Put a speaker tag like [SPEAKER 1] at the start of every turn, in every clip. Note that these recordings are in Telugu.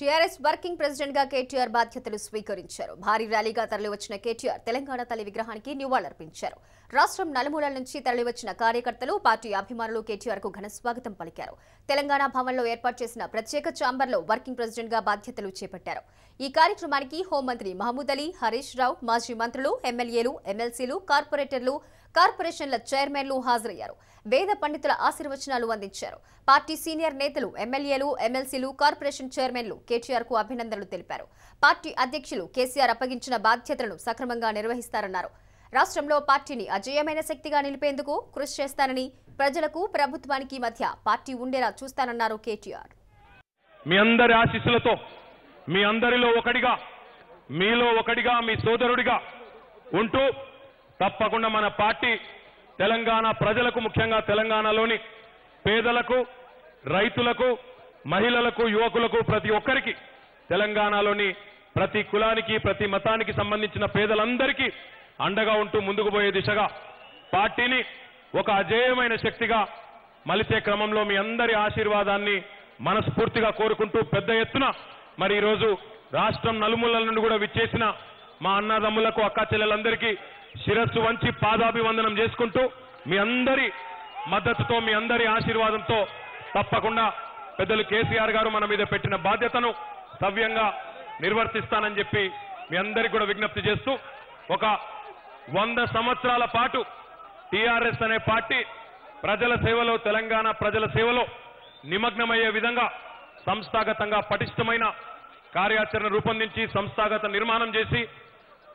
[SPEAKER 1] టీఆర్ఎస్ వర్కింగ్ ప్రెసిడెంట్గా కేటీఆర్ బాధ్యతలు స్వీకరించారు. భారీ ర్యాలీగా తరలివచ్చిన కేటీఆర్ తెలంగాణ తల్లి విగ్రహానికి నివాళులర్పించారు. రాష్ట్రం నలుమూలల నుంచి తరలివచ్చిన కార్యకర్తలు పార్టీ అభిమానులు కేటీఆర్కు ఘన స్వాగతం పలికారు. తెలంగాణ భవన్లో ఏర్పాటు చేసిన ప్రత్యేక ఛాంబర్లో వర్కింగ్ ప్రెసిడెంట్గా బాధ్యతలు చేపట్టారు. ఈ కార్యక్రమానికి హోంమంత్రి మహమూద్ అలీ హరీష్ రావు మాజీ మంత్రులు ఎమ్మెల్యేలు ఎమ్మెల్సీలు కార్పొరేటర్లు కార్పొరేషన్ల చైర్మన్లు హాజరయ్యారు. వేద పండితుల ఆశీర్వచనాలు అందించారు. పార్టీ సీనియర్ నేతలు ఎమ్మెల్యేలు ఎమ్మెల్సీలు కార్పొరేషన్ చైర్మన్లు కేటీఆర్కు అభినందనలు తెలిపారు. పార్టీ అధ్యక్షులు కేసీఆర్ అప్పగించిన బాధ్యతలను సక్రమంగా నిర్వహిస్తారన్నారు. రాష్ట్రంలో పార్టీని అజేయమైన శక్తిగా నిలిపేందుకు కృషి చేస్తానని ప్రజలకు ప్రభుత్వానికి మధ్య పార్టీ ఉండేలా చూస్తానన్నారు కేటీఆర్.
[SPEAKER 2] మీ అందరి ఆశీస్సులతో మీ అందరిలో ఒకడిగా మీలో ఒకడిగా మీ సోదరుడిగా ఉంటూ తప్పకుండా మన పార్టీ తెలంగాణ ప్రజలకు ముఖ్యంగా తెలంగాణలోని పేదలకు రైతులకు మహిళలకు యువకులకు ప్రతి ఒక్కరికి తెలంగాణలోని ప్రతి కులానికి ప్రతి మతానికి సంబంధించిన పేదలందరికీ అండగా ఉంటూ ముందుకు పోయే దిశగా పార్టీని ఒక అజేయమైన శక్తిగా మలిచే క్రమంలో మీ అందరి ఆశీర్వాదాన్ని మనస్ఫూర్తిగా కోరుకుంటూ పెద్ద ఎత్తున మరి ఈరోజు రాష్ట్రం నలుమూలల నుండి కూడా విచ్చేసిన మా అన్నదమ్ములకు అక్క చెల్లెలందరికీ శిరస్సు వంచి పాదాభివందనం చేసుకుంటూ మీ అందరి మద్దతుతో మీ అందరి ఆశీర్వాదంతో తప్పకుండా పెద్దలు కేసీఆర్ గారు మన మీద పెట్టిన బాధ్యతను సవ్యంగా నిర్వర్తిస్తానని చెప్పి మీ అందరికీ కూడా విజ్ఞప్తి చేస్తూ ఒక వంద సంవత్సరాల పాటు టీఆర్ఎస్ అనే పార్టీ ప్రజల సేవలో తెలంగాణ ప్రజల సేవలో నిమగ్నమయ్యే విధంగా సంస్థాగతంగా పటిష్టమైన కార్యాచరణ రూపొందించి సంస్థాగత నిర్మాణం చేసి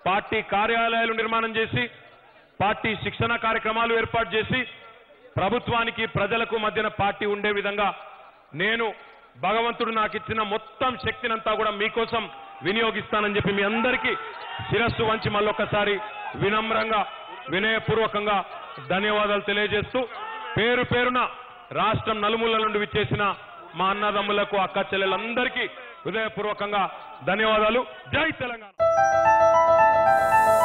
[SPEAKER 2] పార్టీ కార్యాలయాలు నిర్మాణం చేసి పార్టీ శిక్షణ కార్యక్రమాలు ఏర్పాటు చేసి ప్రభుత్వానికి ప్రజలకు మధ్యన పార్టీ ఉండే విధంగా నేను భగవంతుడు నాకు ఇచ్చిన మొత్తం శక్తినంతా కూడా మీకోసం వినియోగిస్తానని చెప్పి మీ అందరికీ శిరస్సు వంచి మళ్ళొక్కసారి వినమ్రంగా వినయపూర్వకంగా ధన్యవాదాలు తెలియజేస్తూ పేరు పేరున రాష్ట్రం నలుమూల నుండి విచ్చేసిన మా అన్నదమ్ములకు అక్క చెల్లెలందరికీ హృదయపూర్వకంగా ధన్యవాదాలు. జై తెలంగాణ! Música